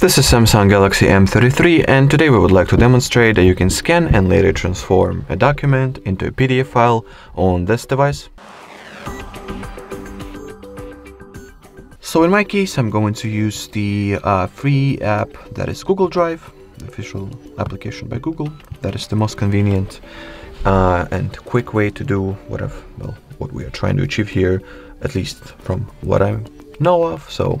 This is Samsung Galaxy M33 and today we would like to demonstrate that you can scan and later transform a document into a PDF file on this device. So in my case I'm going to use the uh, free app that is Google Drive, the official application by Google. That is the most convenient uh, and quick way to do what well, what we are trying to achieve here, at least from what I know of. So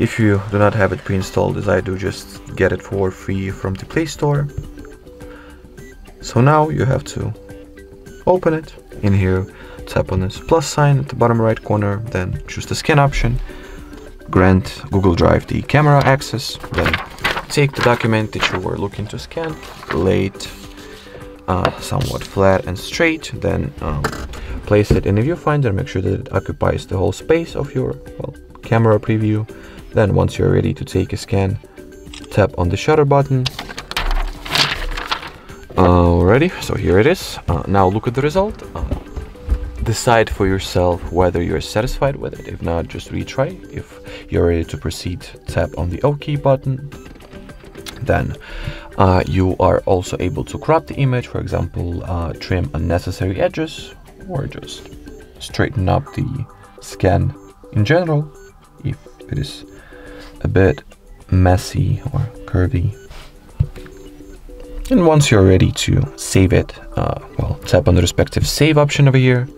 if you do not have it pre-installed as I do, just get it for free from the Play Store. So now you have to open it. In here, tap on this plus sign at the bottom right corner, then choose the scan option, grant Google Drive the camera access, then take the document that you were looking to scan, lay it uh, somewhat flat and straight, then um, place it in a viewfinder, make sure that it occupies the whole space of your well, camera preview, then once you're ready to take a scan, tap on the shutter button. Alrighty, so here it is. Uh, now look at the result. Uh, decide for yourself whether you're satisfied with it. If not, just retry. If you're ready to proceed, tap on the OK button. Then uh, you are also able to crop the image, for example, uh, trim unnecessary edges, or just straighten up the scan in general if it is a bit messy or curvy. And once you're ready to save it, uh, well, tap on the respective save option over here,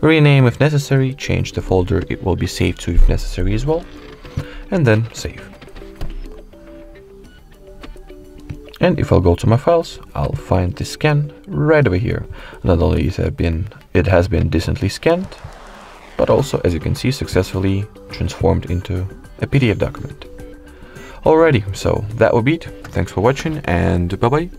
rename if necessary, change the folder it will be saved to if necessary as well, and then save. And if I'll go to my files, I'll find the scan right over here. Not only it has been, it has been decently scanned, but also, as you can see, successfully transformed into a PDF document. Alrighty, so that will be it. Thanks for watching and bye bye.